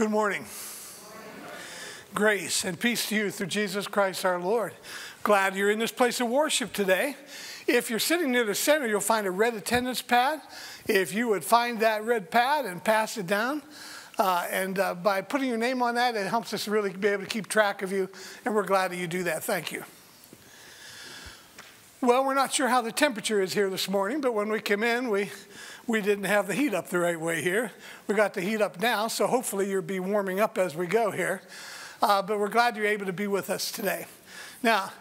Good morning. Grace and peace to you through Jesus Christ our Lord. Glad you're in this place of worship today. If you're sitting near the center, you'll find a red attendance pad. If you would find that red pad and pass it down, uh, and uh, by putting your name on that, it helps us really be able to keep track of you, and we're glad that you do that. Thank you. Well, we're not sure how the temperature is here this morning, but when we came in, we we didn't have the heat up the right way here. We got the heat up now, so hopefully you'll be warming up as we go here. Uh, but we're glad you're able to be with us today. Now,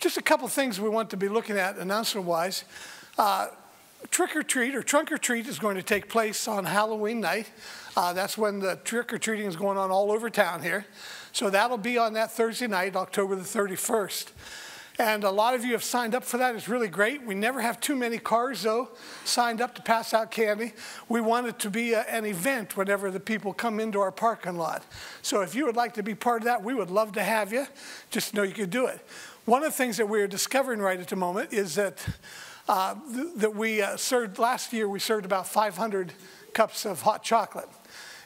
just a couple things we want to be looking at announcement wise. Uh, trick or treat or trunk or treat is going to take place on Halloween night. Uh, that's when the trick or treating is going on all over town here. So that'll be on that Thursday night, October the 31st. And a lot of you have signed up for that. It's really great. We never have too many cars, though, signed up to pass out candy. We want it to be a, an event whenever the people come into our parking lot. So if you would like to be part of that, we would love to have you. Just know you could do it. One of the things that we're discovering right at the moment is that, uh, th that we uh, served, last year we served about 500 cups of hot chocolate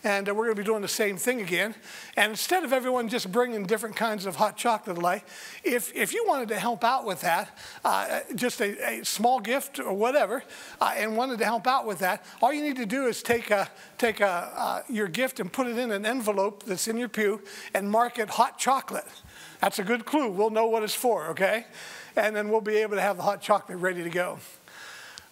and uh, we're going to be doing the same thing again. And instead of everyone just bringing different kinds of hot chocolate light, if, if you wanted to help out with that, uh, just a, a, small gift or whatever, uh, and wanted to help out with that, all you need to do is take, a, take a, uh, your gift and put it in an envelope that's in your pew and mark it hot chocolate. That's a good clue. We'll know what it's for, okay? And then we'll be able to have the hot chocolate ready to go.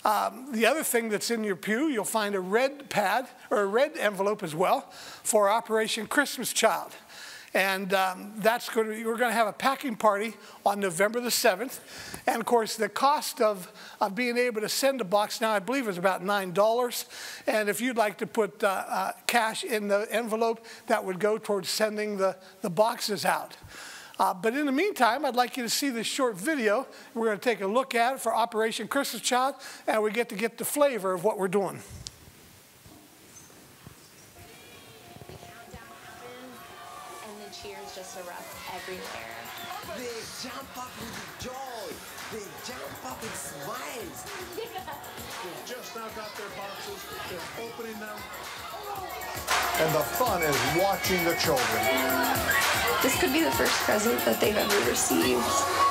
Um, the other thing that's in your pew, you'll find a red pad or a red envelope as well for Operation Christmas Child. And um, that's going to be, we're going to have a packing party on November the 7th. And of course, the cost of, of being able to send a box now, I believe, is about $9. And if you'd like to put uh, uh, cash in the envelope, that would go towards sending the, the boxes out. Uh, but in the meantime, I'd like you to see this short video. We're going to take a look at it for Operation Christmas Child, and we get to get the flavor of what we're doing. The countdown happens, and the cheers just erupt everywhere. They jump up with joy. They jump up with smiles. They just now got their boxes. They're opening them. And the fun is watching the children. This could be the first present that they've ever received.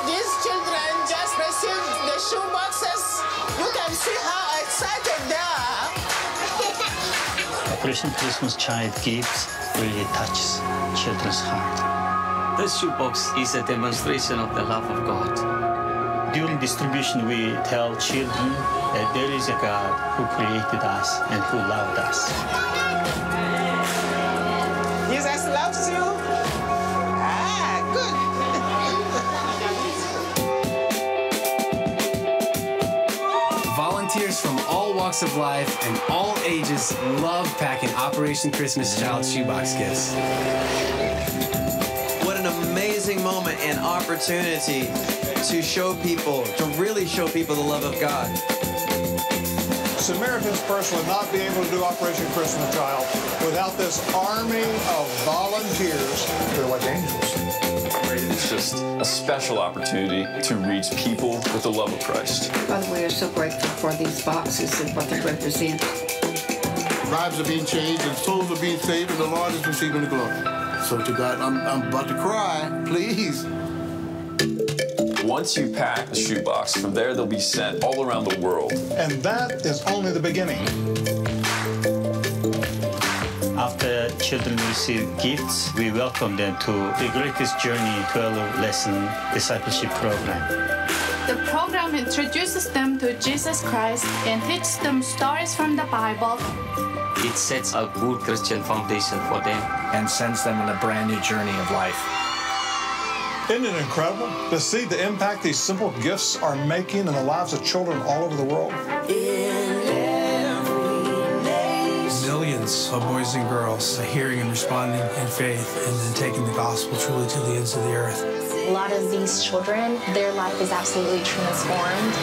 These children just received the shoe boxes. You can see how excited they are. Operation Christmas Child gifts really touches children's heart. This shoebox is a demonstration of the love of God. During distribution, we tell children that there is a God who created us and who loved us. Walks of life and all ages love packing Operation Christmas Child shoebox gifts. What an amazing moment and opportunity to show people, to really show people the love of God. Samaritans Purse would not be able to do Operation Christmas Child without this army of volunteers. They're like angels. It's just a special opportunity to reach people with the love of Christ. By the way, we are so grateful for these boxes and what they represent. Lives are being changed and souls are being saved and the Lord is receiving the glory. So to God, I'm, I'm about to cry. Please. Once you pack the shoebox, from there they'll be sent all around the world. And that is only the beginning. After children receive gifts, we welcome them to the greatest journey 12 lesson discipleship program. The program introduces them to Jesus Christ and teaches them stories from the Bible. It sets a good Christian foundation for them and sends them on a brand new journey of life. Isn't it incredible to see the impact these simple gifts are making in the lives of children all over the world? Millions of boys and girls hearing and responding in faith and then taking the gospel truly to the ends of the earth. A lot of these children, their life is absolutely transformed.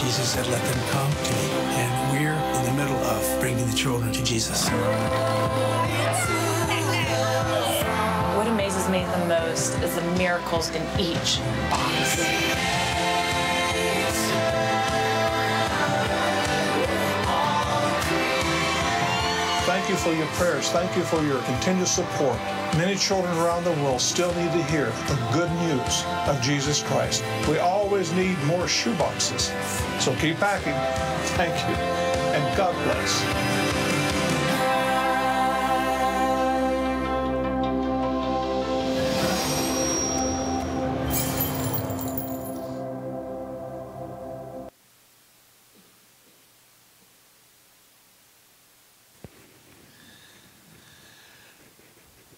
Jesus said, let them come to me. And we're in the middle of bringing the children to Jesus. What amazes me the most is the miracles in each box. You for your prayers. Thank you for your continued support. Many children around the world still need to hear the good news of Jesus Christ. We always need more shoeboxes. So keep packing. Thank you. And God bless.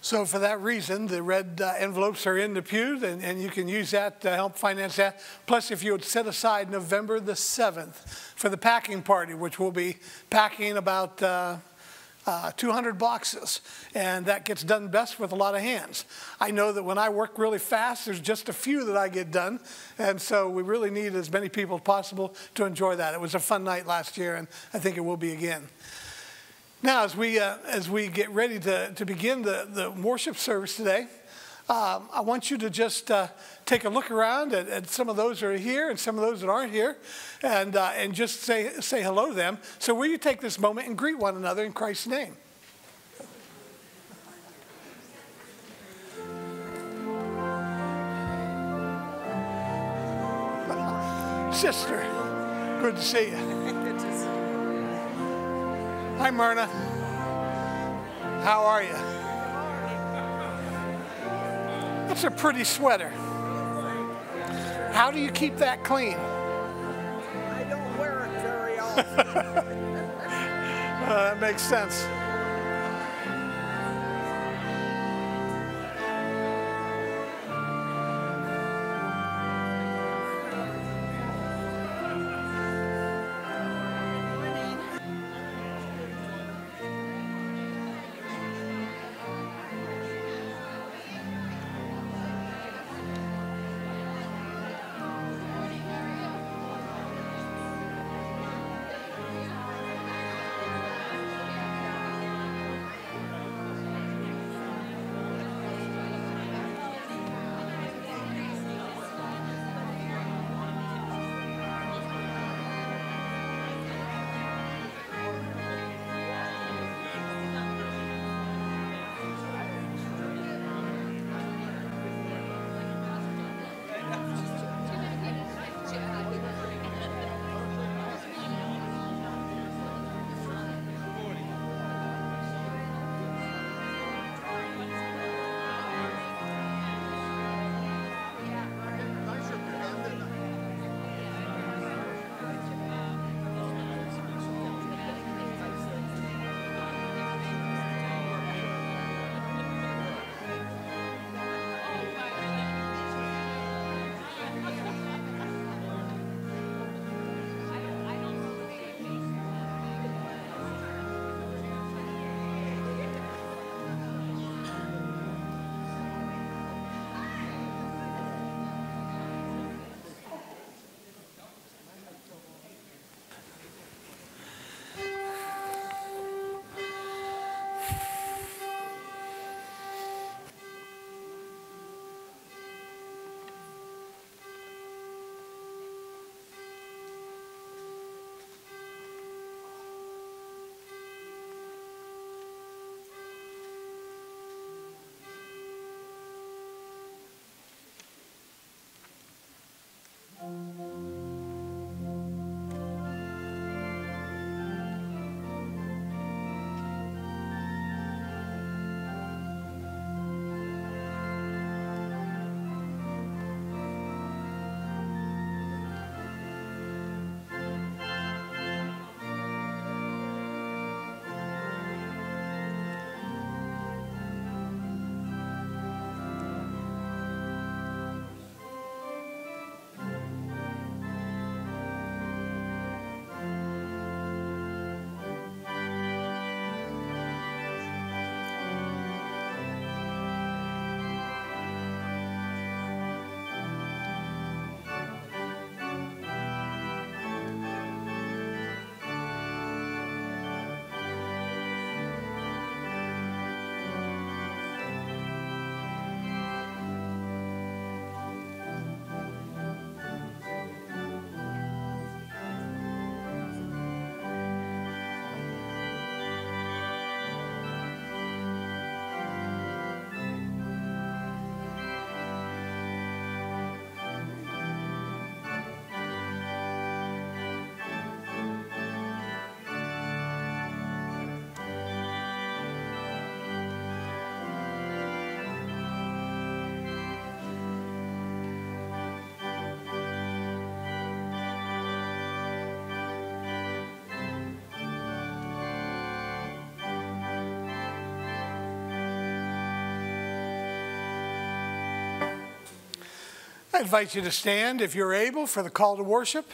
So for that reason, the red uh, envelopes are in the pew, and, and you can use that to help finance that. Plus, if you would set aside November the 7th for the packing party, which will be packing about uh, uh, 200 boxes, and that gets done best with a lot of hands. I know that when I work really fast, there's just a few that I get done, and so we really need as many people as possible to enjoy that. It was a fun night last year, and I think it will be again. Now, as we, uh, as we get ready to, to begin the, the worship service today, um, I want you to just uh, take a look around at, at, some of those that are here and some of those that aren't here and, uh, and just say, say hello to them. So, will you take this moment and greet one another in Christ's name? Sister, good to see you. Hi, Myrna. How are you? That's a pretty sweater. How do you keep that clean? I don't wear it very often. uh, that makes sense. I invite you to stand if you're able for the call to worship,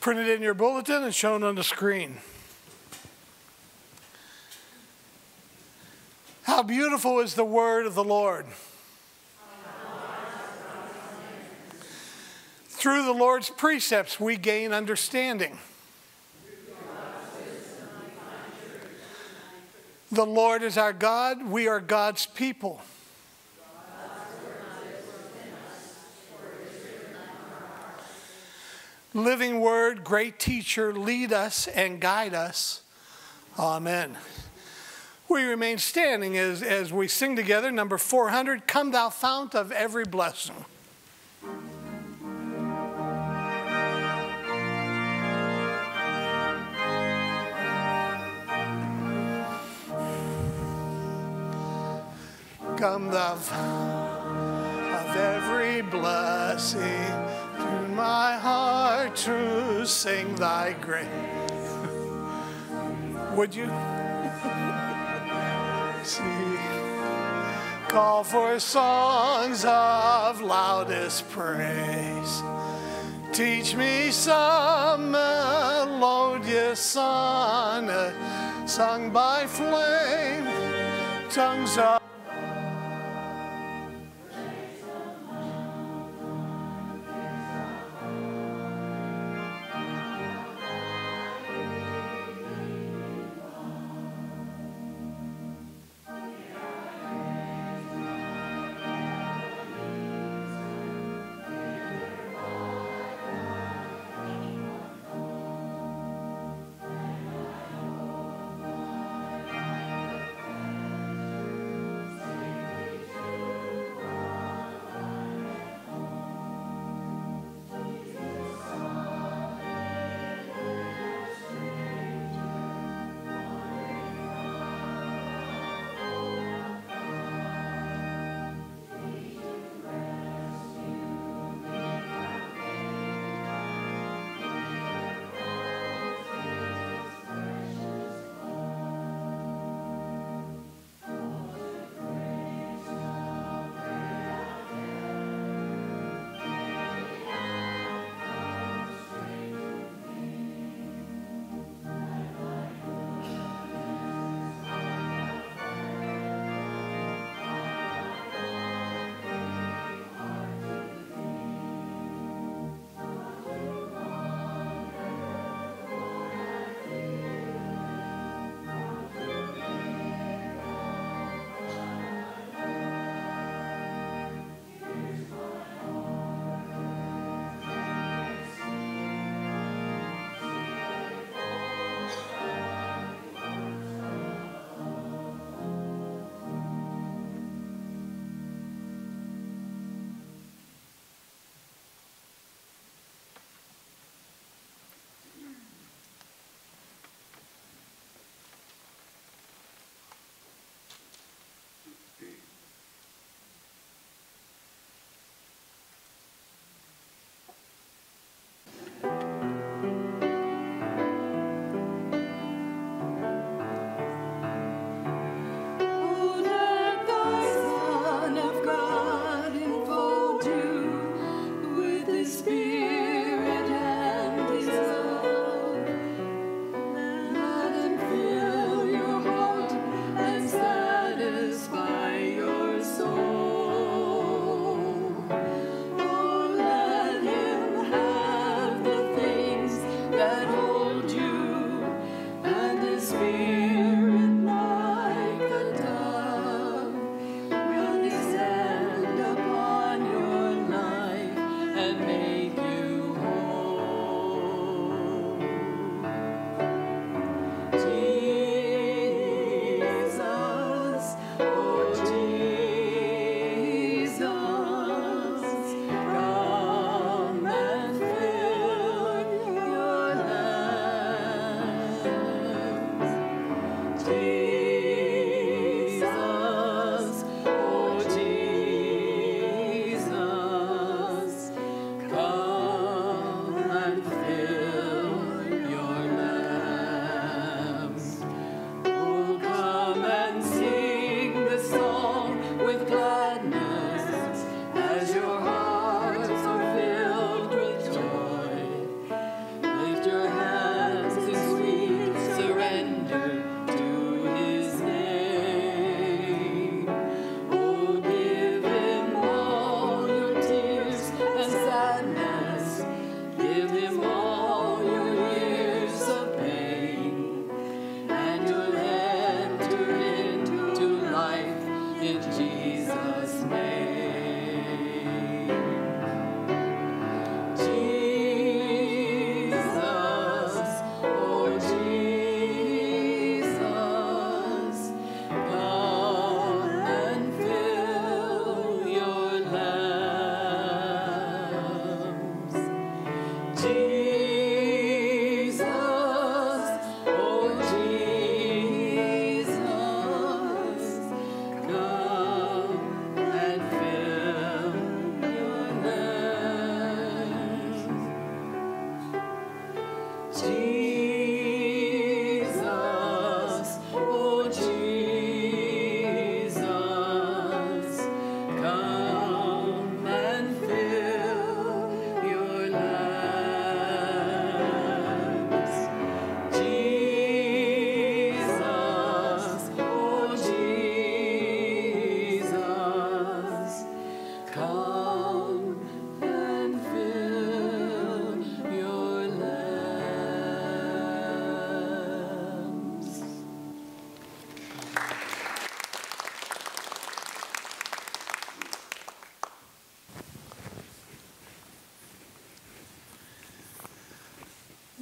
printed in your bulletin and shown on the screen. How beautiful is the word of the Lord. Through the Lord's precepts, we gain understanding. The Lord is our God, we are God's people. Living word, great teacher, lead us and guide us. Amen. We remain standing as, as we sing together, number 400 Come, thou fount of every blessing. Come, thou fount of every blessing, to my heart to sing thy grace. Would you? See, call for songs of loudest praise. Teach me some melodious song uh, sung by flame, tongues of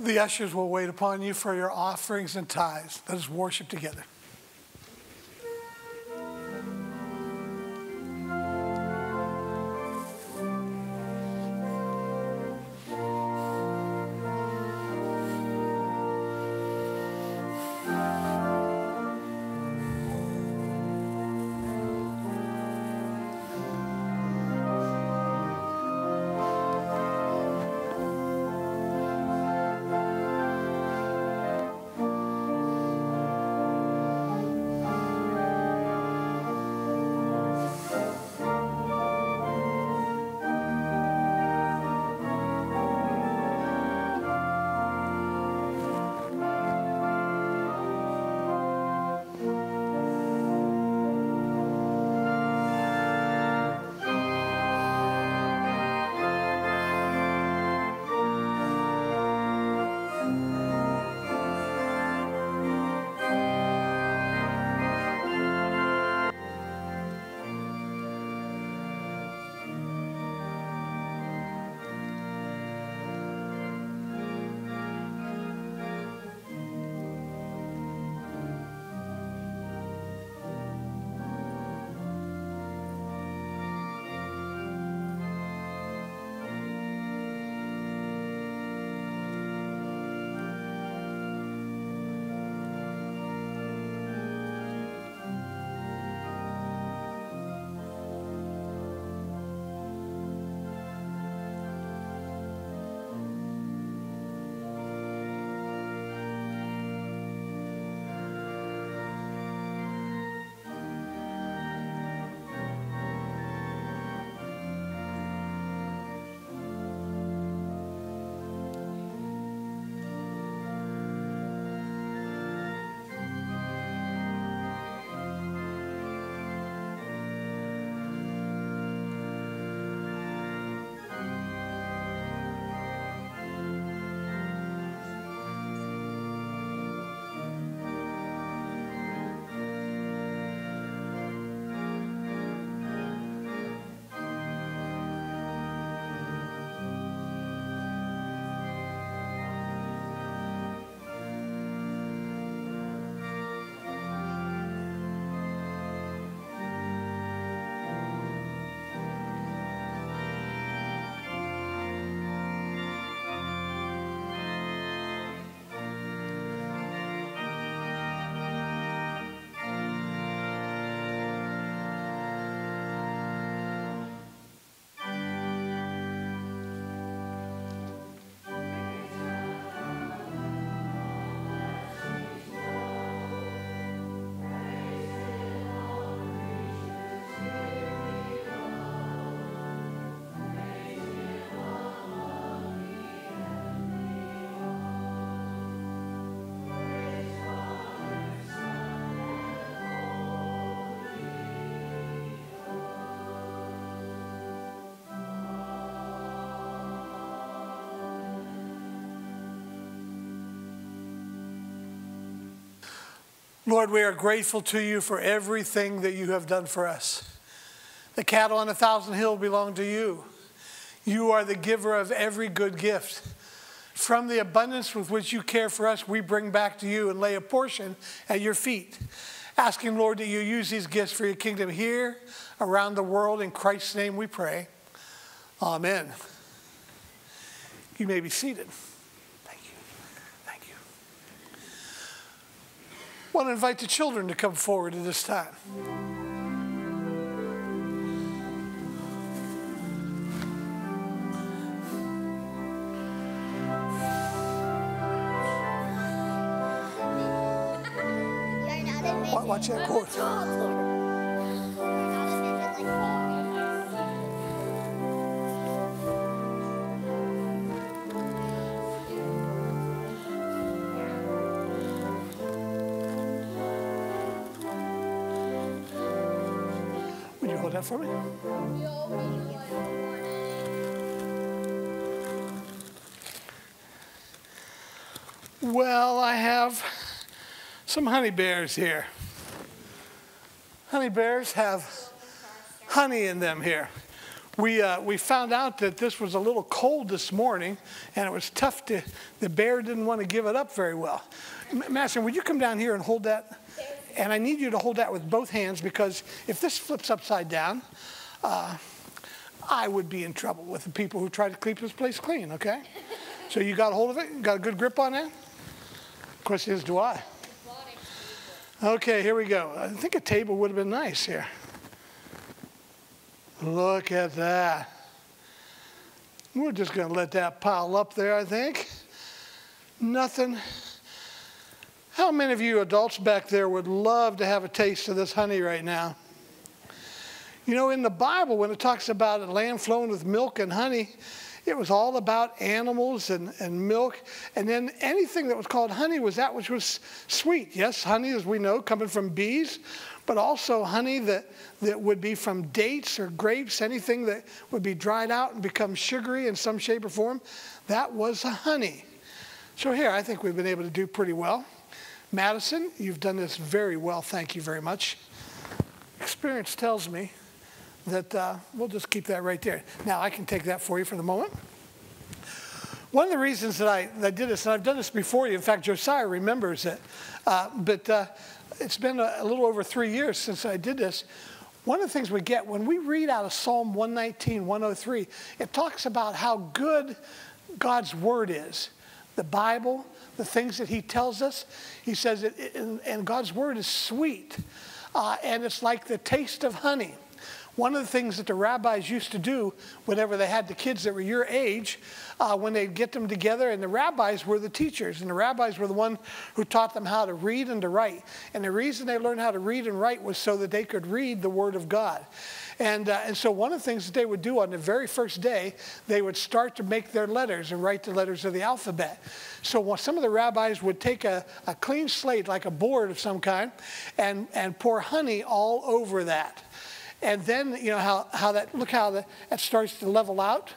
The ushers will wait upon you for your offerings and tithes. Let us worship together. Lord, we are grateful to you for everything that you have done for us. The cattle on a thousand hills belong to you. You are the giver of every good gift. From the abundance with which you care for us, we bring back to you and lay a portion at your feet. Asking, Lord, that you use these gifts for your kingdom here, around the world. In Christ's name we pray. Amen. You may be seated. Thank you. Thank you. I want to invite the children to come forward at this time. Watch that cord. That for me? Well, I have some honey bears here. Honey bears have honey in them here. we, uh, we found out that this was a little cold this morning, and it was tough to, the bear didn't want to give it up very well. Master, would you come down here and hold that? And I need you to hold that with both hands because if this flips upside down, uh, I would be in trouble with the people who try to keep this place clean, okay? So you got a hold of it? Got a good grip on that? Of course, is do I. Okay, here we go. I think a table would have been nice here. Look at that. We're just going to let that pile up there, I think. Nothing. How many of you adults back there would love to have a taste of this honey right now? You know, in the Bible, when it talks about a land flowing with milk and honey, it was all about animals and, and milk. And then anything that was called honey was that which was sweet. Yes, honey, as we know, coming from bees, but also honey that, that would be from dates or grapes, anything that would be dried out and become sugary in some shape or form. That was honey. So here, I think we've been able to do pretty well. Madison, you've done this very well. Thank you very much. Experience tells me that uh, we'll just keep that right there. Now, I can take that for you for the moment. One of the reasons that I, that I did this, and I've done this before you, in fact, Josiah remembers it, uh, but uh, it's been a, a little over three years since I did this. One of the things we get when we read out of Psalm 119, 103, it talks about how good God's word is. The Bible, the things that He tells us. He says, and, and God's word is sweet, uh, and it's like the taste of honey. One of the things that the rabbis used to do whenever they had the kids that were your age, uh, when they'd get them together, and the rabbis were the teachers, and the rabbis were the one who taught them how to read and to write. And the reason they learned how to read and write was so that they could read the Word of God. And, uh, and so one of the things that they would do on the very first day, they would start to make their letters and write the letters of the alphabet. So some of the rabbis would take a, a clean slate, like a board of some kind, and, and pour honey all over that. And then, you know, how, how that, look how the, that starts to level out.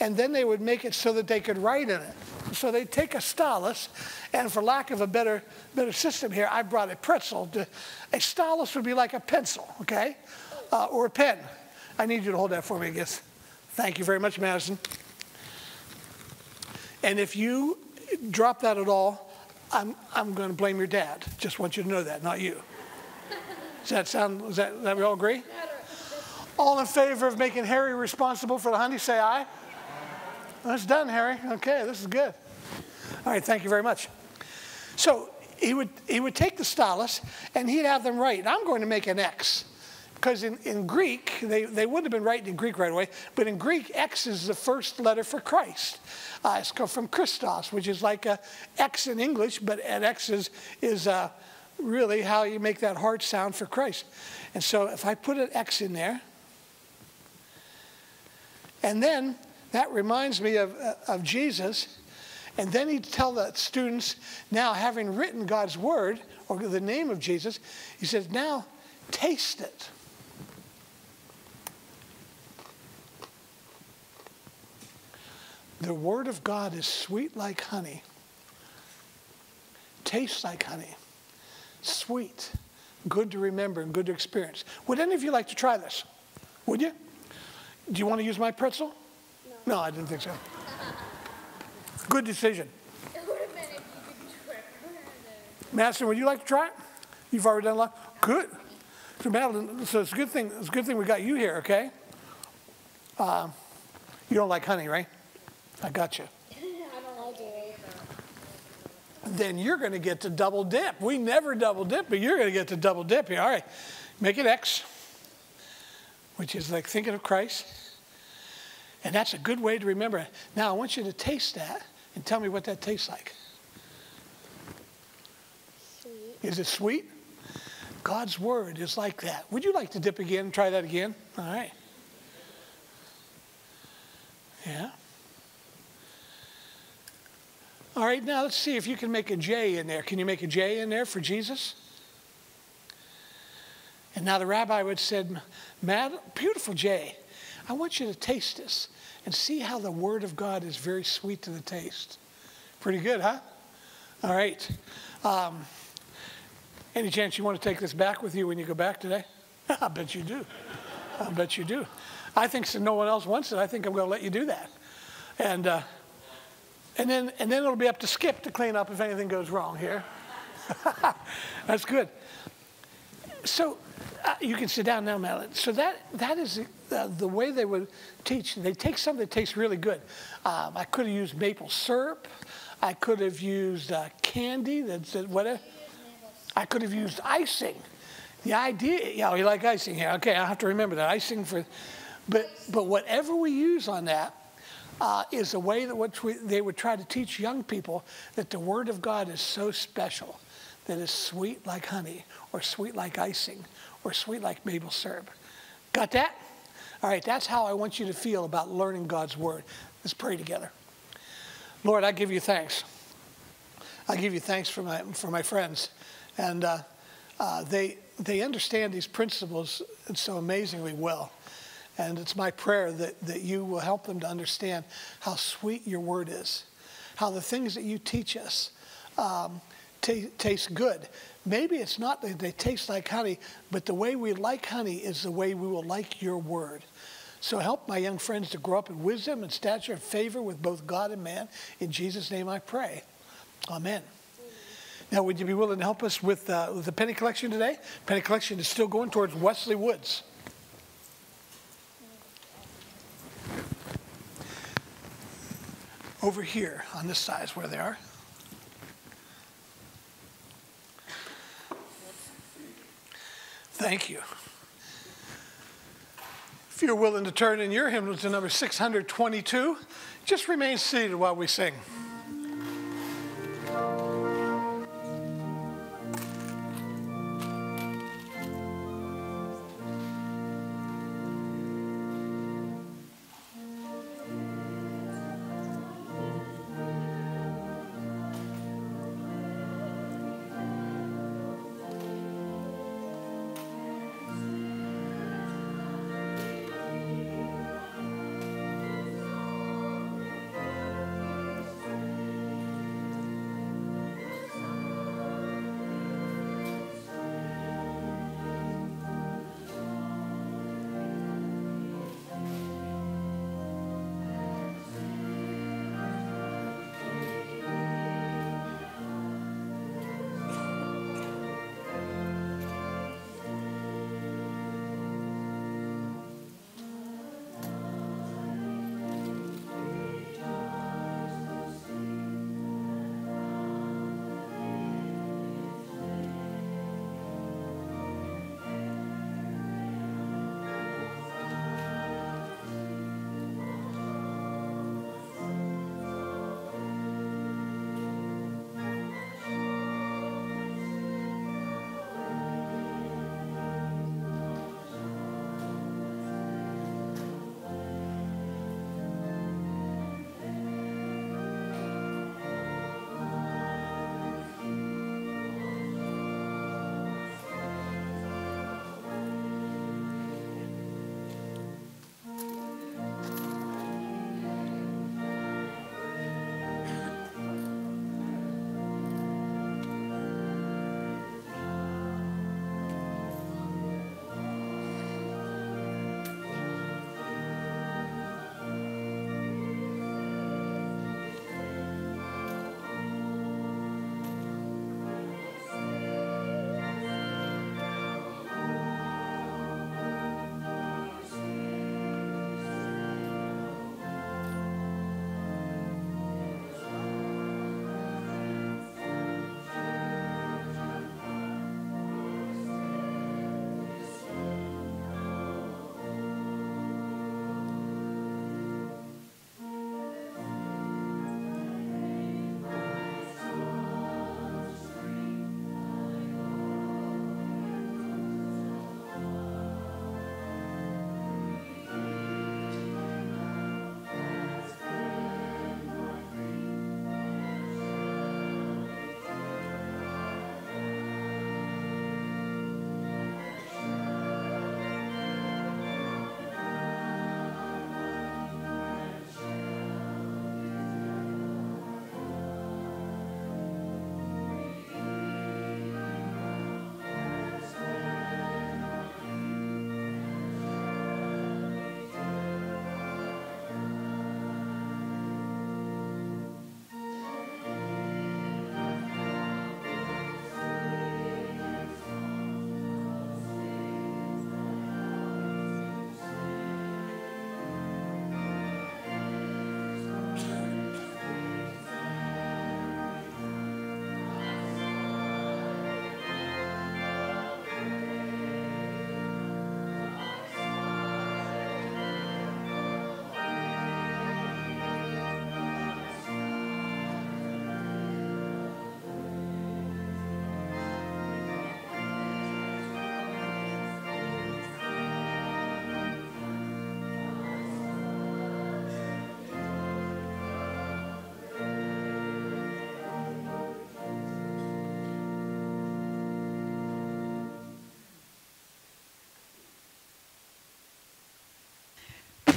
And then they would make it so that they could write in it. So they'd take a stylus, and for lack of a better, better system here, I brought a pretzel. To, a stylus would be like a pencil, okay? Uh, or a pen. I need you to hold that for me, I guess. Thank you very much, Madison. And if you drop that at all, I'm, I'm going to blame your dad. Just want you to know that, not you. Does that sound, does that, that we all agree? All in favor of making Harry responsible for the honey, say aye. That's done, Harry. Okay, this is good. All right, thank you very much. So he would, he would take the stylus and he'd have them write, I'm going to make an X. Because in, in Greek, they, they wouldn't have been writing in Greek right away, but in Greek, X is the first letter for Christ. Uh, it's come from Christos, which is like a X in English, but an X is, is uh, really how you make that hard sound for Christ. And so if I put an X in there, and then that reminds me of, uh, of Jesus. And then he'd tell the students, now having written God's word or the name of Jesus, he says, now taste it. The word of God is sweet like honey, tastes like honey, sweet, good to remember and good to experience. Would any of you like to try this? Would you? Do you want to use my pretzel? No, no I didn't think so. Good decision. Madison, would you like to try it? You've already done a lot. Good. So Madeline, so it's a good thing. It's a good thing we got you here. Okay. Uh, you don't like honey, right? I got you. I don't like it Then you're going to get to double dip. We never double dip, but you're going to get to double dip here. All right. Make it X, which is like thinking of Christ. And that's a good way to remember. It. Now, I want you to taste that and tell me what that tastes like. Sweet. Is it sweet? God's word is like that. Would you like to dip again and try that again? All right. Yeah. All right, now let's see if you can make a J in there. Can you make a J in there for Jesus? And now the rabbi would said, Matt, beautiful J. I want you to taste this and see how the Word of God is very sweet to the taste. Pretty good, huh? All right. Um, any chance you want to take this back with you when you go back today? I bet you do. I bet you do. I think so no one else wants it, I think I'm going to let you do that. And, uh, and, then, and then it'll be up to Skip to clean up if anything goes wrong here. That's good. So uh, you can sit down now, Madeline. So that, that is uh, the way they would teach. They take something that tastes really good. Um, I could have used maple syrup. I could have used uh, candy. That's whatever. I could have used icing. The idea, yeah, you like icing here. Okay, I'll have to remember that icing for, but but whatever we use on that uh, is a way that which we, they would try to teach young people that the Word of God is so special, that it's sweet like honey, or sweet like icing, or sweet like maple syrup. Got that? All right, that's how I want you to feel about learning God's Word. Let's pray together. Lord, I give you thanks. I give you thanks for my for my friends, and uh, uh, they they understand these principles so amazingly well. And it's my prayer that, that you will help them to understand how sweet your word is, how the things that you teach us um, t- taste good. Maybe it's not that they taste like honey, but the way we like honey is the way we will like your word. So help my young friends to grow up in wisdom and stature and favor with both God and man. In Jesus' name I pray. Amen. Now, would you be willing to help us with, uh, with the penny collection today? Penny collection is still going towards Wesley Woods. Over here on this side is where they are. Thank you. If you're willing to turn in your hymnal to number 622, just remain seated while we sing.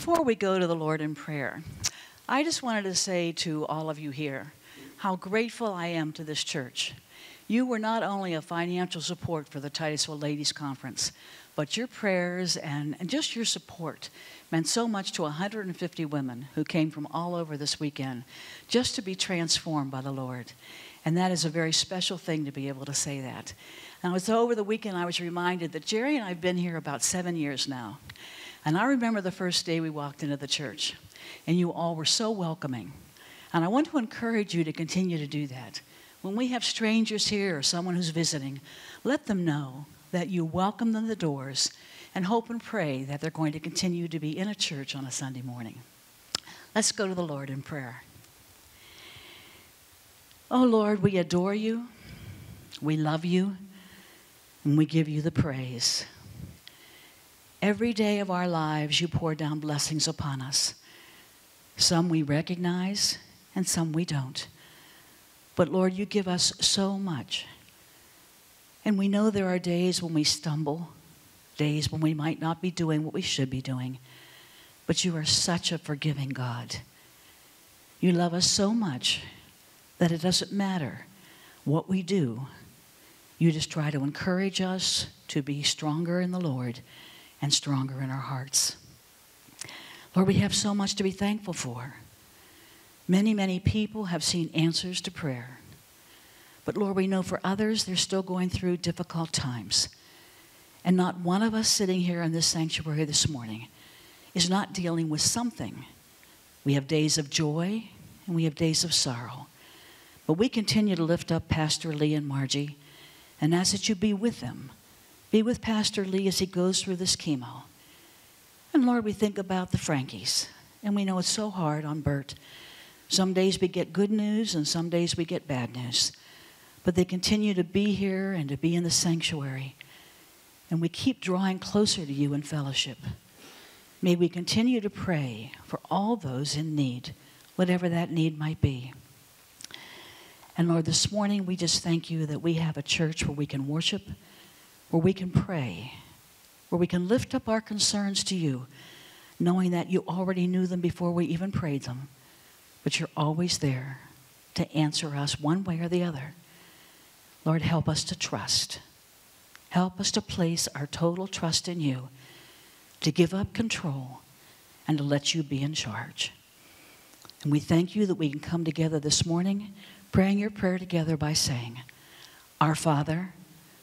Before we go to the Lord in prayer, I just wanted to say to all of you here how grateful I am to this church. You were not only a financial support for the Titusville Ladies Conference, but your prayers and, and just your support meant so much to 150 women who came from all over this weekend just to be transformed by the Lord. And that is a very special thing to be able to say that. Now, so over the weekend, I was reminded that Jerry and I have been here about seven years now. And I remember the first day we walked into the church, and you all were so welcoming. And I want to encourage you to continue to do that. When we have strangers here or someone who's visiting, let them know that you welcome them the doors and hope and pray that they're going to continue to be in a church on a Sunday morning. Let's go to the Lord in prayer. Oh Lord, we adore you, we love you, and we give you the praise. Every day of our lives, you pour down blessings upon us. Some we recognize, and some we don't. But Lord, you give us so much. And we know there are days when we stumble, days when we might not be doing what we should be doing. But you are such a forgiving God. You love us so much that it doesn't matter what we do. You just try to encourage us to be stronger in the Lord and stronger in our hearts. Lord, we have so much to be thankful for. Many, many people have seen answers to prayer. But Lord, we know for others, they're still going through difficult times. And not one of us sitting here in this sanctuary this morning is not dealing with something. We have days of joy and we have days of sorrow. But we continue to lift up Pastor Lee and Margie and ask that you be with them. Be with Pastor Lee as he goes through this chemo. And Lord, we think about the Frankies, and we know it's so hard on Bert. Some days we get good news, and some days we get bad news. But they continue to be here and to be in the sanctuary. And we keep drawing closer to you in fellowship. May we continue to pray for all those in need, whatever that need might be. And Lord, this morning we just thank you that we have a church where we can worship, where we can pray, where we can lift up our concerns to you, knowing that you already knew them before we even prayed them, but you're always there to answer us one way or the other. Lord, help us to trust. Help us to place our total trust in you, to give up control, and to let you be in charge. And we thank you that we can come together this morning praying your prayer together by saying, Our Father,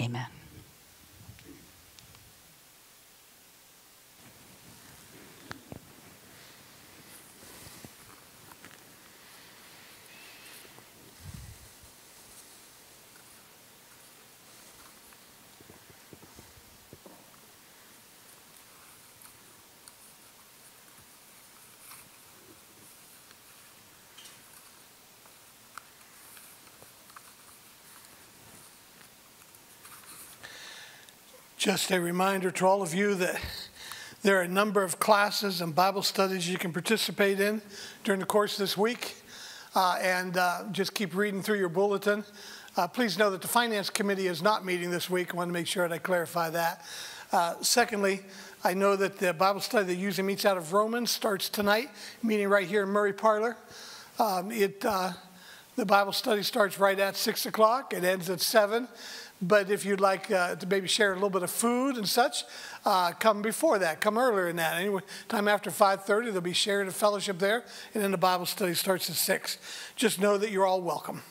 Amen. Just a reminder to all of you that there are a number of classes and Bible studies you can participate in during the course of this week. Uh, and uh, just keep reading through your bulletin. Uh, please know that the Finance Committee is not meeting this week. I want to make sure that I clarify that. Uh, secondly, I know that the Bible study that usually meets out of Romans starts tonight, meeting right here in Murray Parlor. Um, it, uh, the Bible study starts right at 6 o'clock, it ends at 7. But if you'd like uh, to maybe share a little bit of food and such, uh, come before that. Come earlier in that. Anyway, time after 5:30, there'll be sharing a fellowship there, and then the Bible study starts at six. Just know that you're all welcome.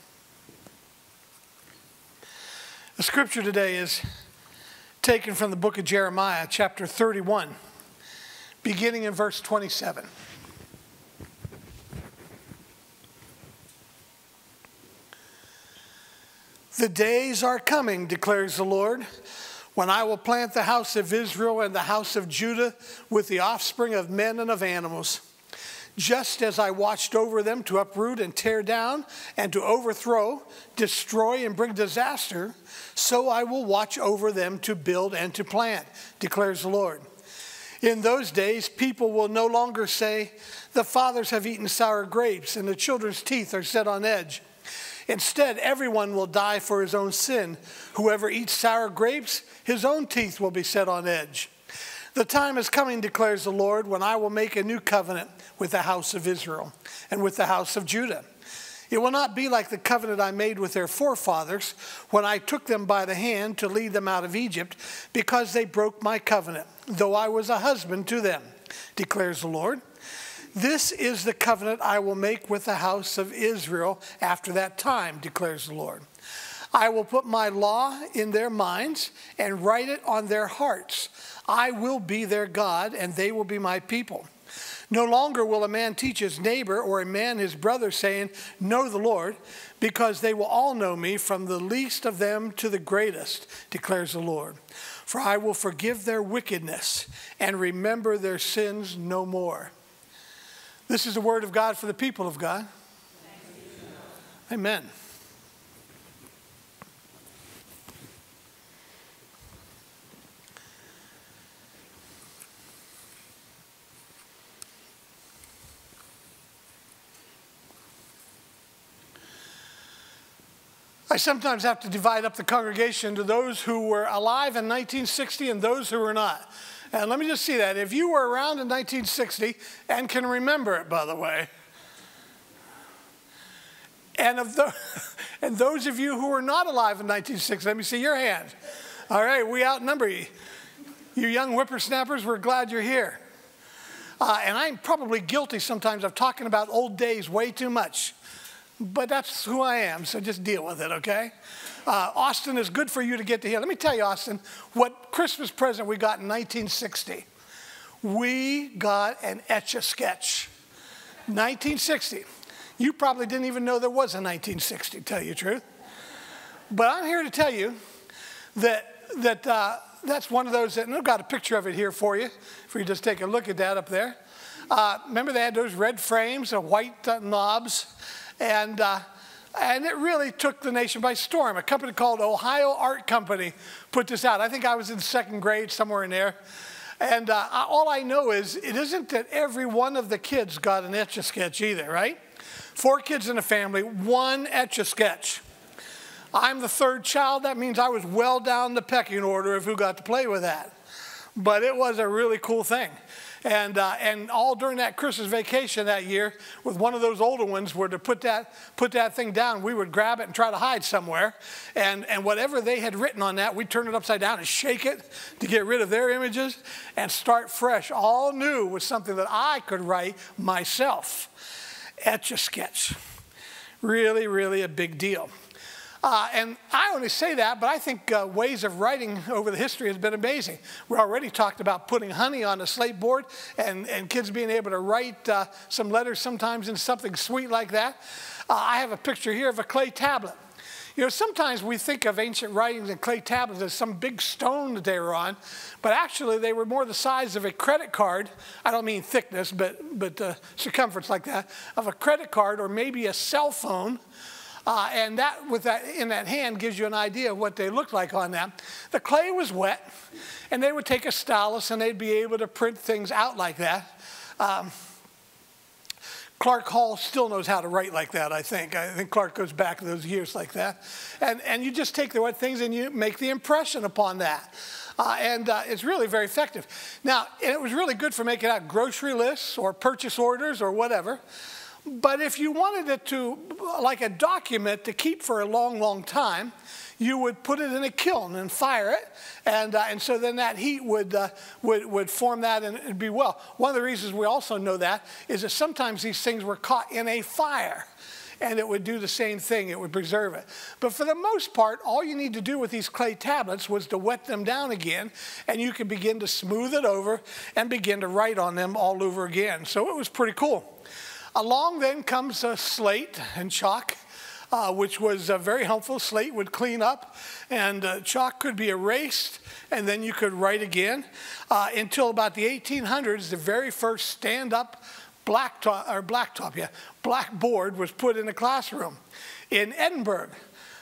The scripture today is taken from the book of Jeremiah, chapter 31, beginning in verse 27. The days are coming, declares the Lord, when I will plant the house of Israel and the house of Judah with the offspring of men and of animals. Just as I watched over them to uproot and tear down and to overthrow, destroy and bring disaster, so I will watch over them to build and to plant, declares the Lord. In those days, people will no longer say, The fathers have eaten sour grapes, and the children's teeth are set on edge. Instead, everyone will die for his own sin. Whoever eats sour grapes, his own teeth will be set on edge. The time is coming, declares the Lord, when I will make a new covenant with the house of Israel and with the house of Judah. It will not be like the covenant I made with their forefathers when I took them by the hand to lead them out of Egypt, because they broke my covenant, though I was a husband to them, declares the Lord. This is the covenant I will make with the house of Israel after that time, declares the Lord. I will put my law in their minds and write it on their hearts. I will be their God, and they will be my people. No longer will a man teach his neighbor or a man his brother, saying, Know the Lord, because they will all know me, from the least of them to the greatest, declares the Lord. For I will forgive their wickedness and remember their sins no more. This is the word of God for the people of God. Amen. I sometimes have to divide up the congregation to those who were alive in 1960 and those who were not. And let me just see that. If you were around in 1960 and can remember it, by the way, and, of the, and those of you who were not alive in 1960, let me see your hand. All right, we outnumber you. You young whippersnappers, we're glad you're here. Uh, and I'm probably guilty sometimes of talking about old days way too much but that's who I am, so just deal with it, okay? Uh, Austin is good for you to get to hear. Let me tell you, Austin, what Christmas present we got in 1960. We got an etch a sketch. 1960. You probably didn't even know there was a 1960, tell you the truth. But I'm here to tell you that, that uh, that's one of those that, and I've got a picture of it here for you, if you just take a look at that up there. Uh, remember they had those red frames, and white uh, knobs, and, uh, and it really took the nation by storm. A company called Ohio Art Company put this out. I think I was in second grade, somewhere in there. And uh, all I know is it isn't that every one of the kids got an etch a sketch either, right? Four kids in a family, one etch a sketch. I'm the third child. That means I was well down the pecking order of who got to play with that. But it was a really cool thing. And, uh, and all during that Christmas vacation that year, with one of those older ones, were to put that, put that thing down, we would grab it and try to hide somewhere. And, and whatever they had written on that, we'd turn it upside down and shake it to get rid of their images and start fresh. All new was something that I could write myself. Etch a sketch. Really, really a big deal. Uh, and I only say that, but I think uh, ways of writing over the history has been amazing. We already talked about putting honey on a slate board and, and kids being able to write uh, some letters sometimes in something sweet like that. Uh, I have a picture here of a clay tablet. You know, sometimes we think of ancient writings and clay tablets as some big stone that they were on, but actually they were more the size of a credit card. I don't mean thickness, but, but uh, circumference like that, of a credit card or maybe a cell phone uh, and that, with that in that hand, gives you an idea of what they looked like on them. The clay was wet, and they would take a stylus and they'd be able to print things out like that. Um, Clark Hall still knows how to write like that, I think. I think Clark goes back those years like that. And, and you just take the wet things and you make the impression upon that. Uh, and uh, it's really very effective. Now, it was really good for making out grocery lists or purchase orders or whatever. But if you wanted it to, like a document to keep for a long, long time, you would put it in a kiln and fire it, and, uh, and so then that heat would, uh, would, would form that and it'd be well. One of the reasons we also know that is that sometimes these things were caught in a fire and it would do the same thing, it would preserve it. But for the most part, all you need to do with these clay tablets was to wet them down again, and you could begin to smooth it over and begin to write on them all over again. So it was pretty cool. Along then comes a slate and chalk. uh, which was very helpful. Slate would clean up, and uh, chalk could be erased, and then you could write again. Uh, until about the 1800s, the very first stand-up blacktop, or blacktop, yeah, blackboard was put in a classroom in Edinburgh.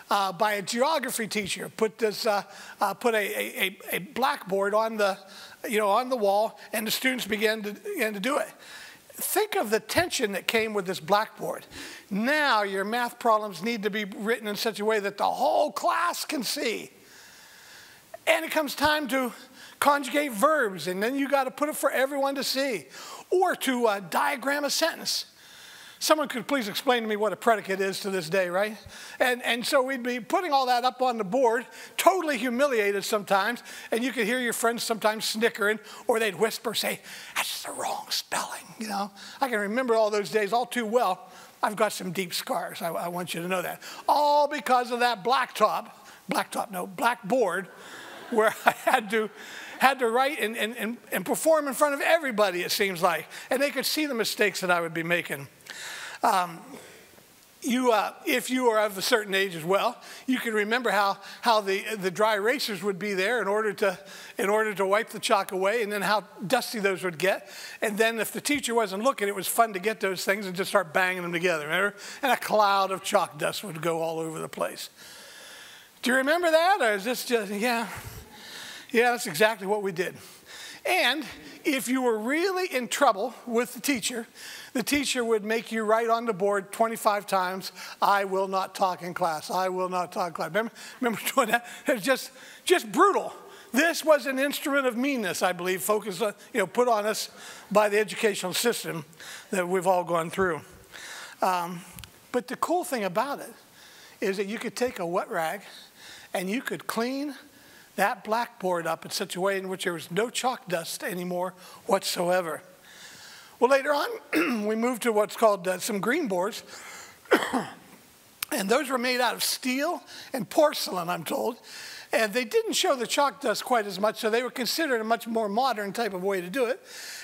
Uh, by a geography teacher, put this, uh, put a, a, a, blackboard on the, you know, on the wall, and the students began to, began to do it. Think of the tension that came with this blackboard. Now your math problems need to be written in such a way that the whole class can see. And it comes time to conjugate verbs, and then you got to put it for everyone to see, or to uh, diagram a sentence. Someone could please explain to me what a predicate is to this day, right? And, and so we'd be putting all that up on the board, totally humiliated sometimes, and you could hear your friends sometimes snickering, or they'd whisper, say, that's the wrong spelling, you know? I can remember all those days all too well. I've got some deep scars, I, I want you to know that. All because of that blacktop, blacktop, no, blackboard, where I had to had to write and, and, and, perform in front of everybody, it seems like. And they could see the mistakes that I would be making. Um, you, uh, if you are of a certain age as well, you can remember how, how the, the dry erasers would be there in order, to, in order to wipe the chalk away and then how dusty those would get. And then if the teacher wasn't looking, it was fun to get those things and just start banging them together, remember? And a cloud of chalk dust would go all over the place. Do you remember that? Or is this just, yeah? Yeah, that's exactly what we did. And if you were really in trouble with the teacher, the teacher would make you write on the board 25 times, I will not talk in class. I will not talk in class. Remember, remember doing that? Just, just brutal. This was an instrument of meanness, I believe, focused on, you know, put on us by the educational system that we've all gone through. Um, but the cool thing about it is that you could take a wet rag and you could clean that blackboard up in such a way in which there was no chalk dust anymore whatsoever. Well, later on, we moved to what's called uh, some green boards. and those were made out of steel and porcelain, I'm told. And they didn't show the chalk dust quite as much, so they were considered a much more modern type of way to do it.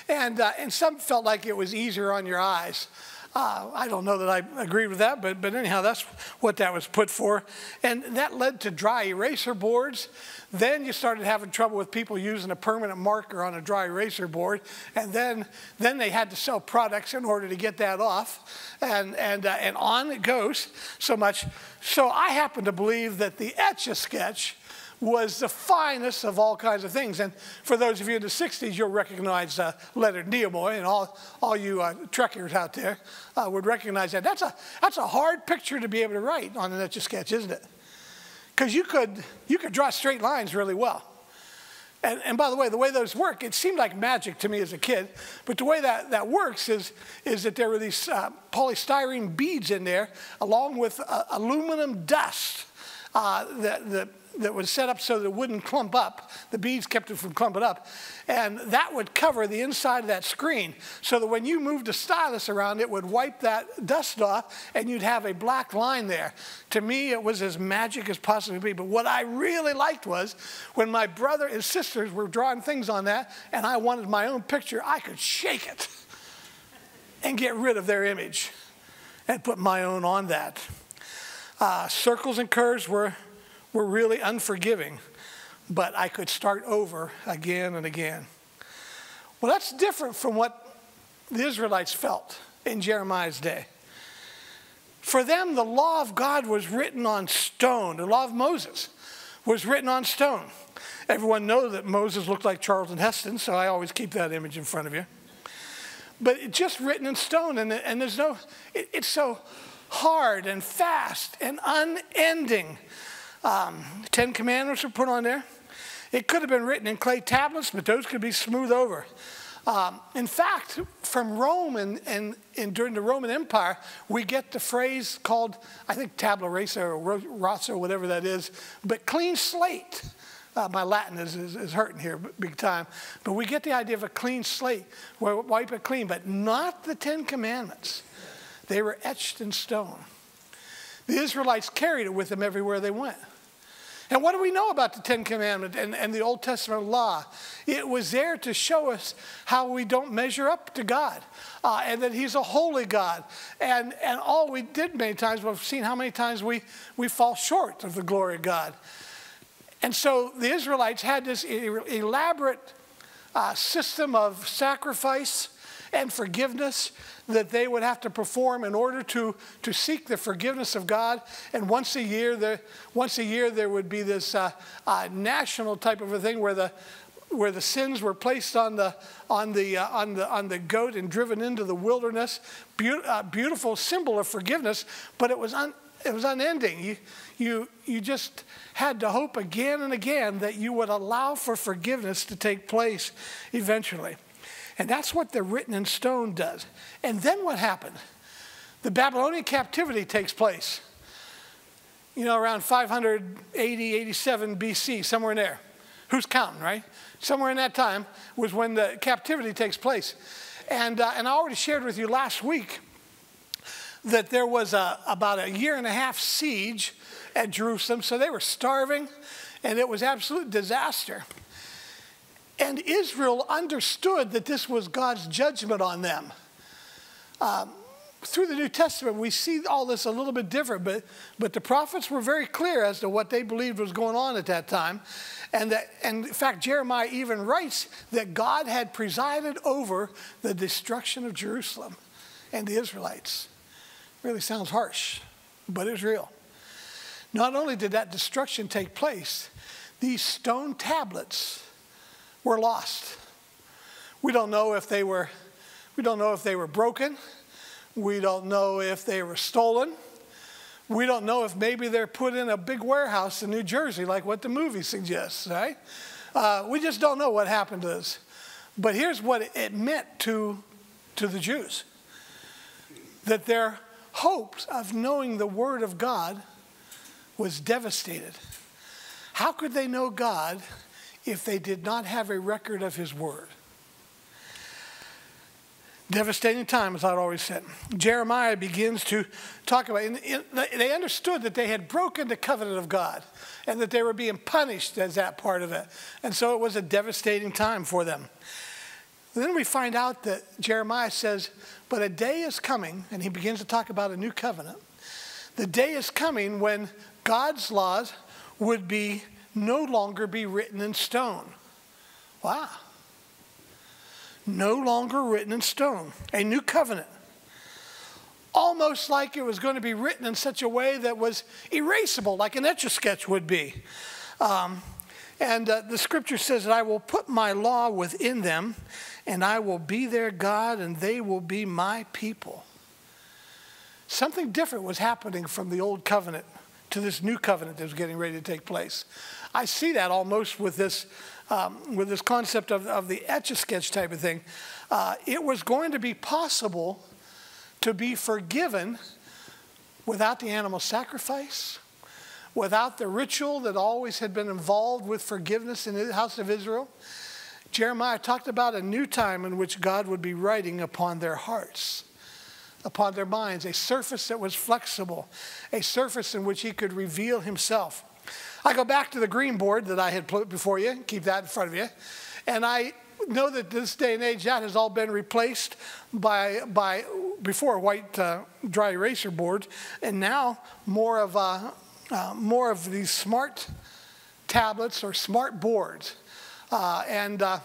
And, uh, and some felt like it was easier on your eyes. Uh, I don't know that I agree with that, but, but anyhow, that's what that was put for. And that led to dry eraser boards. Then you started having trouble with people using a permanent marker on a dry eraser board. And then, then they had to sell products in order to get that off. And, and, uh, and on it goes so much. So I happen to believe that the Etch-a-Sketch was the finest of all kinds of things. And for those of you in the 60s, you'll recognize uh, Leonard Nimoy, and all, all you uh, trekkers out there uh, would recognize that. That's a, that's a hard picture to be able to write on an Etch-a-Sketch, isn't it? Because you could, you could draw straight lines really well. And, and, by the way, the way those work, it seemed like magic to me as a kid. But the way that, that works is, is that there were these uh, polystyrene beads in there, along with uh, aluminum dust uh, that, that that was set up so that it wouldn't clump up. The beads kept it from clumping up. And that would cover the inside of that screen so that when you moved a stylus around, it would wipe that dust off and you'd have a black line there. To me, it was as magic as possibly be. But what I really liked was when my brother and sisters were drawing things on that and I wanted my own picture, I could shake it and get rid of their image and put my own on that. Uh, circles and curves were were really unforgiving, but I could start over again and again. Well, that's different from what the Israelites felt in Jeremiah's day. For them, the law of God was written on stone. The law of Moses was written on stone. Everyone knows that Moses looked like Charlton Heston, so I always keep that image in front of you. But it's just written in stone, and, and there's no, it, it's so hard and fast and unending um, Ten Commandments were put on there. It could have been written in clay tablets, but those could be smoothed over. Um, in fact, from Rome and, and, and, during the Roman Empire, we get the phrase called, I think, tabula rasa or rasa, or whatever that is, but clean slate. Uh, my Latin is, is, is, hurting here big time. But we get the idea of a clean slate, where wipe it clean, but not the Ten Commandments. They were etched in stone. The Israelites carried it with them everywhere they went. And what do we know about the Ten Commandments and, and the Old Testament law? It was there to show us how we don't measure up to God uh, and that He's a holy God. And, and all we did many times, we've seen how many times we, we fall short of the glory of God. And so the Israelites had this elaborate uh, system of sacrifice and forgiveness that they would have to perform in order to, to seek the forgiveness of God. And once a year, there, once a year there would be this uh, uh, national type of a thing where the, where the sins were placed on the, on the, uh, on the, on the goat and driven into the wilderness. Be- uh, beautiful symbol of forgiveness, but it was, un- it was unending. You, you, you just had to hope again and again that you would allow for forgiveness to take place eventually. And that's what the written in stone does. And then what happened? The Babylonian captivity takes place. You know, around 580, 87 BC, somewhere in there. Who's counting, right? Somewhere in that time was when the captivity takes place. And, uh, and I already shared with you last week that there was a, about a year and a half siege at Jerusalem. So they were starving, and it was absolute disaster. And Israel understood that this was God's judgment on them. Um, through the New Testament, we see all this a little bit different, but, but the prophets were very clear as to what they believed was going on at that time. And, that, and in fact, Jeremiah even writes that God had presided over the destruction of Jerusalem and the Israelites. Really sounds harsh, but it's real. Not only did that destruction take place, these stone tablets were lost. We don't know if they were, we don't know if they were broken. We don't know if they were stolen. We don't know if maybe they're put in a big warehouse in New Jersey, like what the movie suggests, right? Uh, we just don't know what happened to this. But here's what it meant to, to the Jews that their hopes of knowing the Word of God was devastated. How could they know God if they did not have a record of his word. Devastating time, as I'd always said. Jeremiah begins to talk about, it. they understood that they had broken the covenant of God and that they were being punished as that part of it. And so it was a devastating time for them. Then we find out that Jeremiah says, But a day is coming, and he begins to talk about a new covenant. The day is coming when God's laws would be no longer be written in stone. Wow. No longer written in stone. A new covenant. Almost like it was going to be written in such a way that was erasable, like an etch a sketch would be. Um, and uh, the scripture says that I will put my law within them, and I will be their God, and they will be my people. Something different was happening from the old covenant to this new covenant that was getting ready to take place. I see that almost with this, um, with this concept of, of the etch a sketch type of thing. Uh, it was going to be possible to be forgiven without the animal sacrifice, without the ritual that always had been involved with forgiveness in the house of Israel. Jeremiah talked about a new time in which God would be writing upon their hearts, upon their minds, a surface that was flexible, a surface in which he could reveal himself. I go back to the green board that I had put before you, keep that in front of you, and I know that this day and age that has all been replaced by, by before white uh, dry eraser boards, and now more of, uh, uh, more of these smart tablets or smart boards. Uh, and uh,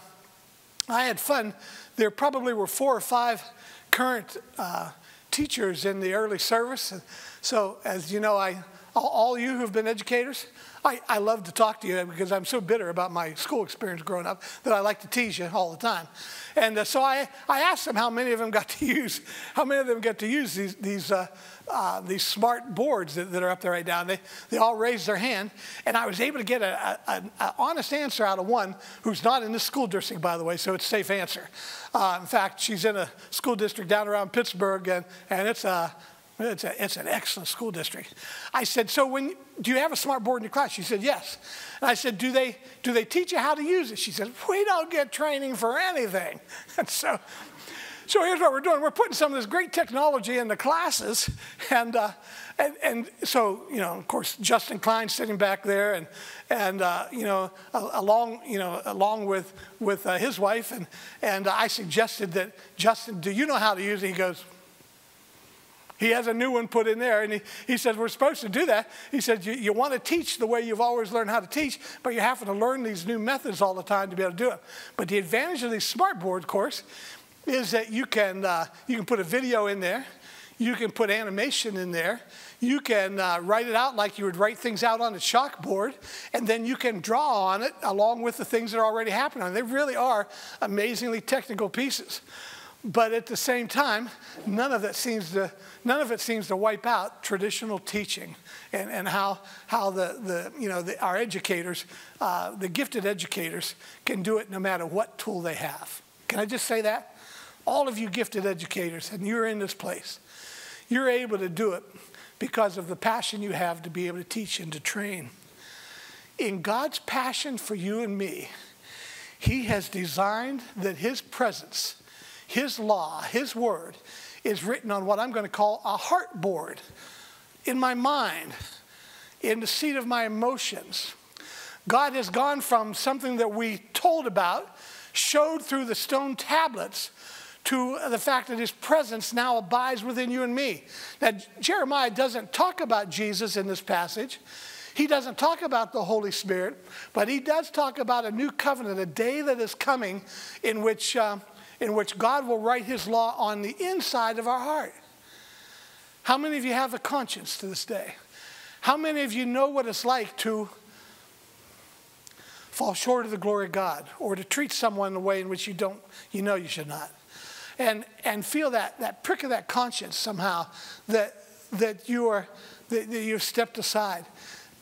I had fun. There probably were four or five current uh, teachers in the early service. So, as you know, I, all you who've been educators, I, I love to talk to you because I'm so bitter about my school experience growing up that I like to tease you all the time. And uh, so I, I asked them how many of them got to use, how many of them got to use these, these, uh, uh, these smart boards that, that, are up there right now. And they, they all raised their hand. And I was able to get an honest answer out of one who's not in this school district, by the way, so it's a safe answer. Uh, in fact, she's in a school district down around Pittsburgh, and, and it's a it's, a, it's an excellent school district. I said, so when, do you have a smart board in your class? She said, yes. And I said, do they, do they teach you how to use it? She said, we don't get training for anything. And so, So here's what we're doing. We're putting some of this great technology in the classes. And, uh, and, and so, you know, of course, Justin Klein sitting back there and, and uh, you know, along, you know, along with, with uh, his wife. And, and I suggested that, Justin, do you know how to use it? He goes, he has a new one put in there, and he, he says, We're supposed to do that. He said, You, you want to teach the way you've always learned how to teach, but you're having to learn these new methods all the time to be able to do it. But the advantage of these smart board course is that you can, uh, you can put a video in there, you can put animation in there, you can uh, write it out like you would write things out on a chalkboard, and then you can draw on it along with the things that are already happening. They really are amazingly technical pieces. But at the same time, none of it seems to, none of it seems to wipe out traditional teaching and, and how, how the, the, you know, the, our educators, uh, the gifted educators, can do it no matter what tool they have. Can I just say that? All of you gifted educators, and you're in this place, you're able to do it because of the passion you have to be able to teach and to train. In God's passion for you and me, He has designed that His presence his law, His word, is written on what I'm going to call a heart board in my mind, in the seat of my emotions. God has gone from something that we told about, showed through the stone tablets, to the fact that his presence now abides within you and me. Now, Jeremiah doesn't talk about Jesus in this passage. He doesn't talk about the Holy Spirit, but he does talk about a new covenant, a day that is coming in which uh, in which God will write his law on the inside of our heart. How many of you have a conscience to this day? How many of you know what it's like to fall short of the glory of God or to treat someone in a way in which you don't, you know you should not? And, and feel that, that prick of that conscience somehow that, that, you are, that, that you've stepped aside.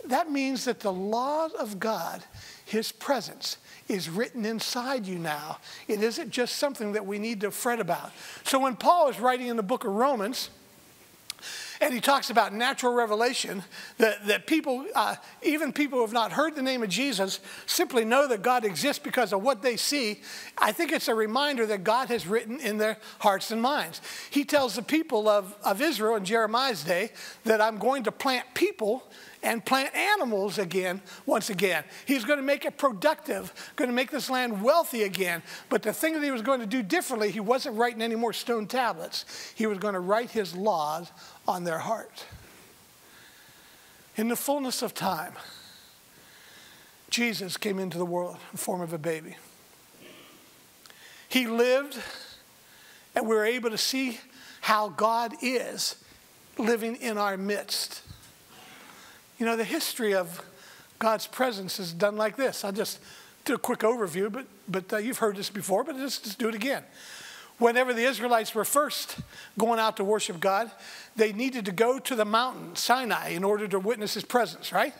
That means that the law of God, His presence, is written inside you now. It isn't just something that we need to fret about. So when Paul is writing in the book of Romans, and he talks about natural revelation that, that people, uh, even people who have not heard the name of Jesus, simply know that God exists because of what they see. I think it's a reminder that God has written in their hearts and minds. He tells the people of, of Israel in Jeremiah's day that I'm going to plant people and plant animals again, once again. He's going to make it productive, going to make this land wealthy again. But the thing that he was going to do differently, he wasn't writing any more stone tablets. He was going to write his laws on their heart. In the fullness of time, Jesus came into the world in the form of a baby. He lived, and we were able to see how God is living in our midst. You know, the history of God's presence is done like this. I'll just do a quick overview, but, but uh, you've heard this before, but just, just do it again. Whenever the Israelites were first going out to worship God, they needed to go to the mountain, Sinai, in order to witness his presence, right?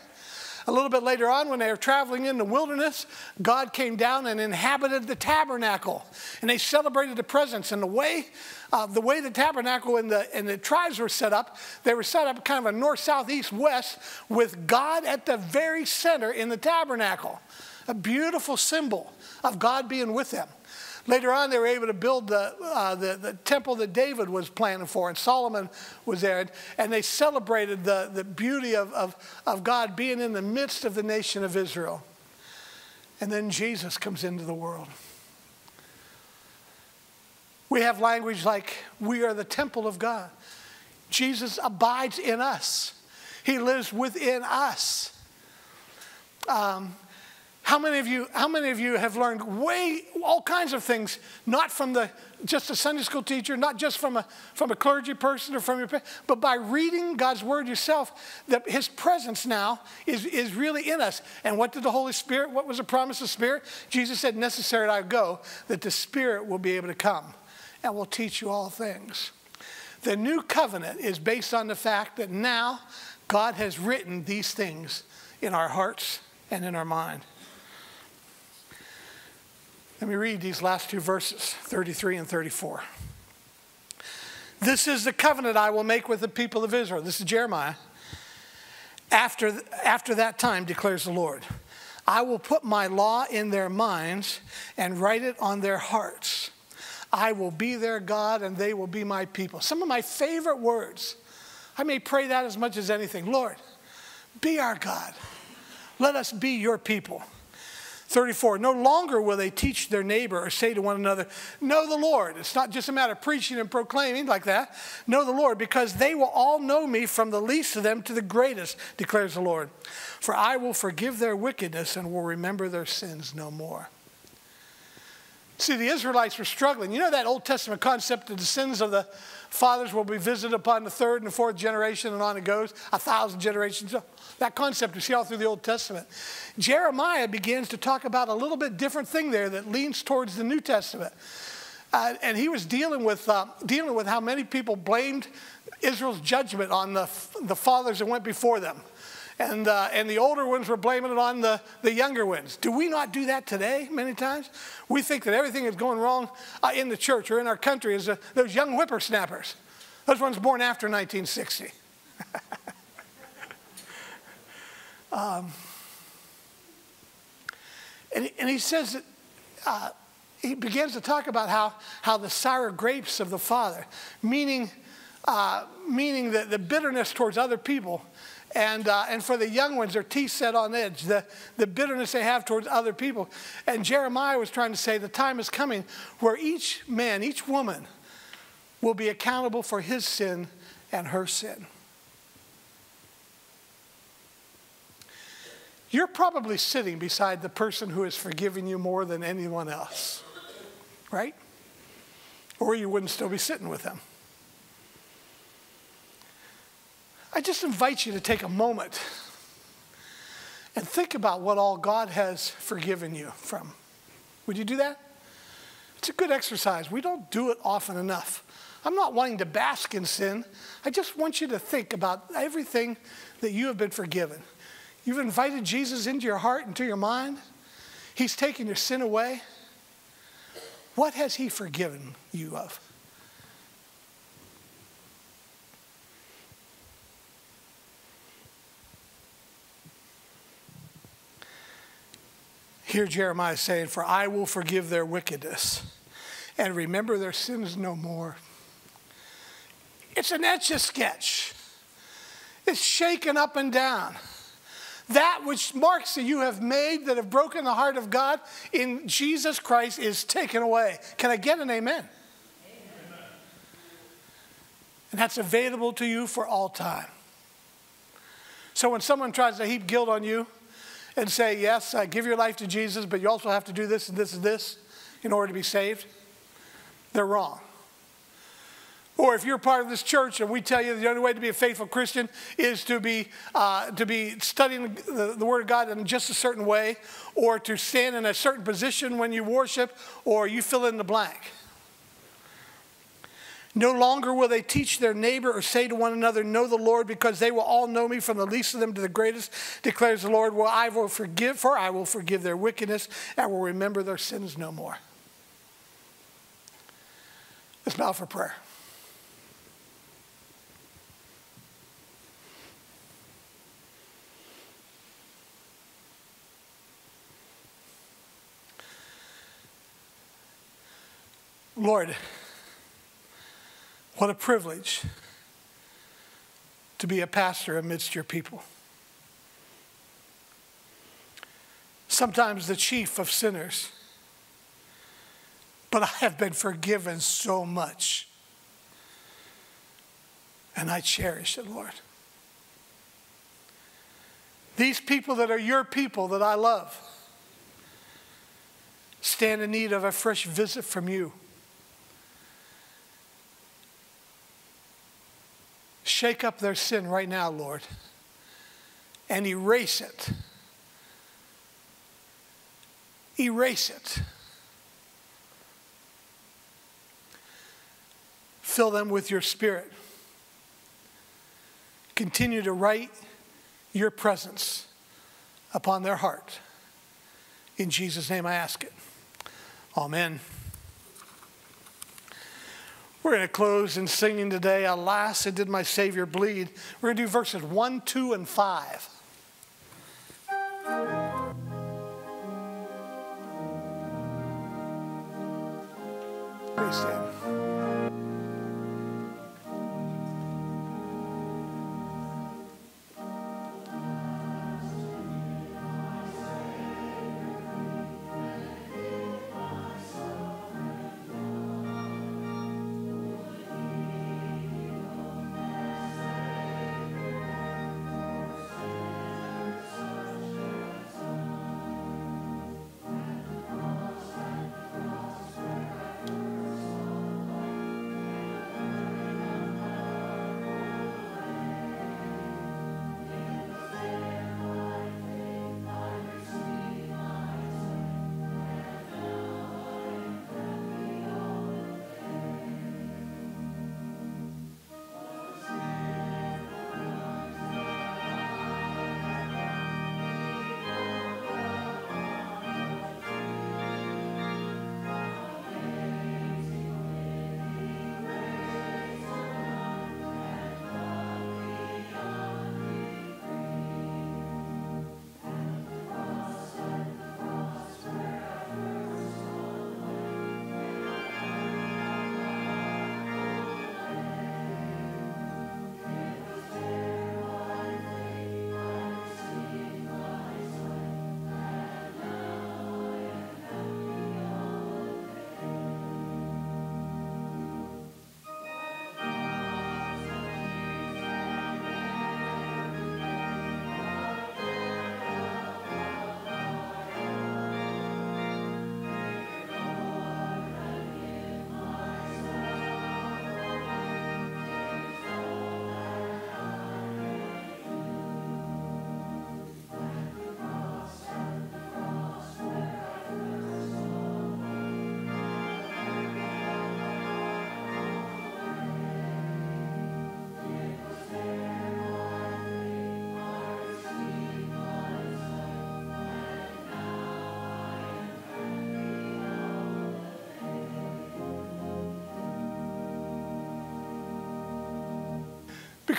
A little bit later on, when they were traveling in the wilderness, God came down and inhabited the tabernacle. And they celebrated the presence. And the way, uh, the, way the tabernacle and the, and the tribes were set up, they were set up kind of a north, south, east, west, with God at the very center in the tabernacle. A beautiful symbol of God being with them. Later on, they were able to build the, uh, the, the, temple that David was planning for, and Solomon was there. And they celebrated the, the beauty of, of, of God being in the midst of the nation of Israel. And then Jesus comes into the world. We have language like, we are the temple of God. Jesus abides in us, He lives within us. Um, how many of you, how many of you have learned way all kinds of things, not from the just a Sunday school teacher, not just from a from a clergy person or from your but by reading God's word yourself, that his presence now is, is really in us. And what did the Holy Spirit, what was the promise of Spirit? Jesus said, necessary I go, that the Spirit will be able to come and will teach you all things. The new covenant is based on the fact that now God has written these things in our hearts and in our mind. Let me read these last two verses 33 and 34. This is the covenant I will make with the people of Israel. This is Jeremiah. After, after that time, declares the Lord, I will put my law in their minds and write it on their hearts. I will be their God and they will be my people. Some of my favorite words. I may pray that as much as anything. Lord, be our God. Let us be your people. 34, no longer will they teach their neighbor or say to one another, Know the Lord. It's not just a matter of preaching and proclaiming like that. Know the Lord, because they will all know me from the least of them to the greatest, declares the Lord. For I will forgive their wickedness and will remember their sins no more. See, the Israelites were struggling. You know that Old Testament concept that the sins of the fathers will be visited upon the third and fourth generation, and on it goes, a thousand generations. That concept you see all through the Old Testament. Jeremiah begins to talk about a little bit different thing there that leans towards the New Testament. Uh, and he was dealing with, uh, dealing with how many people blamed Israel's judgment on the, the fathers that went before them and, uh, and the older ones were blaming it on the, the younger ones. Do we not do that today many times? We think that everything is going wrong uh, in the church or in our country is uh, those young whippersnappers, those ones born after 1960. um, and, and he says that uh, he begins to talk about how, how the sour grapes of the father, meaning, uh, meaning the, the bitterness towards other people, and, uh, and for the young ones, their teeth set on edge, the, the bitterness they have towards other people. And Jeremiah was trying to say the time is coming where each man, each woman will be accountable for his sin and her sin. You're probably sitting beside the person who has forgiven you more than anyone else, right? Or you wouldn't still be sitting with them. I just invite you to take a moment and think about what all God has forgiven you from. Would you do that? It's a good exercise. We don't do it often enough. I'm not wanting to bask in sin. I just want you to think about everything that you have been forgiven. You've invited Jesus into your heart, and into your mind. He's taken your sin away. What has He forgiven you of? Here Jeremiah is saying, For I will forgive their wickedness and remember their sins no more. It's an etch a sketch, it's shaken up and down. That which marks that you have made that have broken the heart of God in Jesus Christ is taken away. Can I get an amen? amen? And that's available to you for all time. So when someone tries to heap guilt on you, and say, yes, uh, give your life to Jesus, but you also have to do this and this and this in order to be saved, they're wrong. Or if you're part of this church and we tell you the only way to be a faithful Christian is to be, uh, to be studying the, the, Word of God in just a certain way, or to stand in a certain position when you worship, or you fill in the blank. No longer will they teach their neighbor or say to one another, Know the Lord, because they will all know me from the least of them to the greatest, declares the Lord. Well, I will forgive, for I will forgive their wickedness and will remember their sins no more. Let's bow for prayer. Lord, what a privilege to be a pastor amidst your people. Sometimes the chief of sinners, but I have been forgiven so much. And I cherish it, Lord. These people that are your people that I love stand in need of a fresh visit from you. Shake up their sin right now, Lord, and erase it. Erase it. Fill them with your spirit. Continue to write your presence upon their heart. In Jesus' name I ask it. Amen. We're going to close in singing today, Alas, it did my Savior bleed. We're going to do verses 1, 2, and 5. Please stand.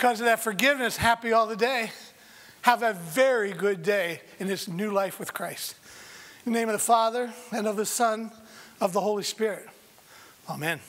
Because of that forgiveness, happy all the day. Have a very good day in this new life with Christ. In the name of the Father, and of the Son, of the Holy Spirit. Amen.